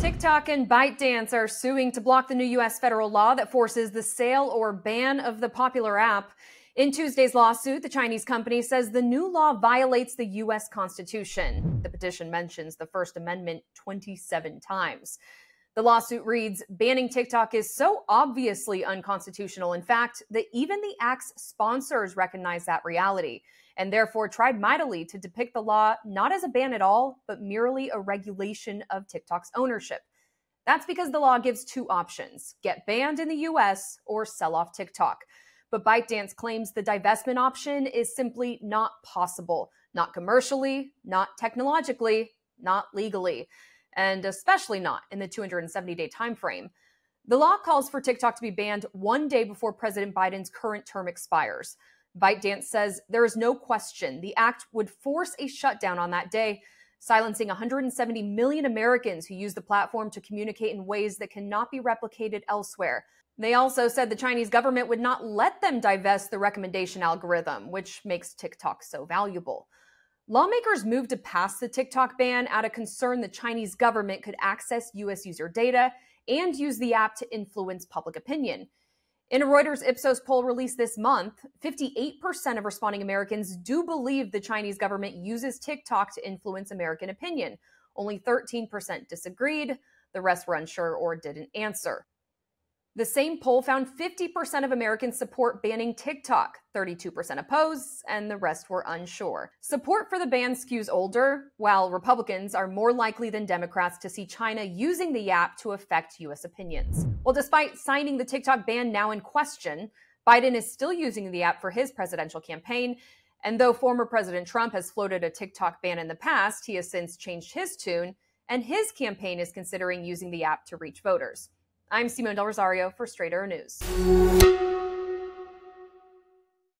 TikTok and ByteDance are suing to block the new U.S. federal law that forces the sale or ban of the popular app. In Tuesday's lawsuit, the Chinese company says the new law violates the U.S. Constitution. The petition mentions the First Amendment 27 times. The lawsuit reads Banning TikTok is so obviously unconstitutional, in fact, that even the act's sponsors recognize that reality and therefore tried mightily to depict the law not as a ban at all, but merely a regulation of TikTok's ownership. That's because the law gives two options get banned in the US or sell off TikTok. But ByteDance claims the divestment option is simply not possible, not commercially, not technologically, not legally, and especially not in the 270 day time frame. The law calls for TikTok to be banned one day before President Biden's current term expires. ByteDance says there is no question the act would force a shutdown on that day, silencing 170 million Americans who use the platform to communicate in ways that cannot be replicated elsewhere. They also said the Chinese government would not let them divest the recommendation algorithm, which makes TikTok so valuable. Lawmakers moved to pass the TikTok ban out of concern the Chinese government could access U.S. user data and use the app to influence public opinion. In a Reuters Ipsos poll released this month, 58% of responding Americans do believe the Chinese government uses TikTok to influence American opinion. Only 13% disagreed. The rest were unsure or didn't answer. The same poll found 50% of Americans support banning TikTok, 32% oppose, and the rest were unsure. Support for the ban skews older, while Republicans are more likely than Democrats to see China using the app to affect U.S. opinions. Well, despite signing the TikTok ban now in question, Biden is still using the app for his presidential campaign. And though former President Trump has floated a TikTok ban in the past, he has since changed his tune, and his campaign is considering using the app to reach voters. I'm Simone Del Rosario for Straight Arrow News.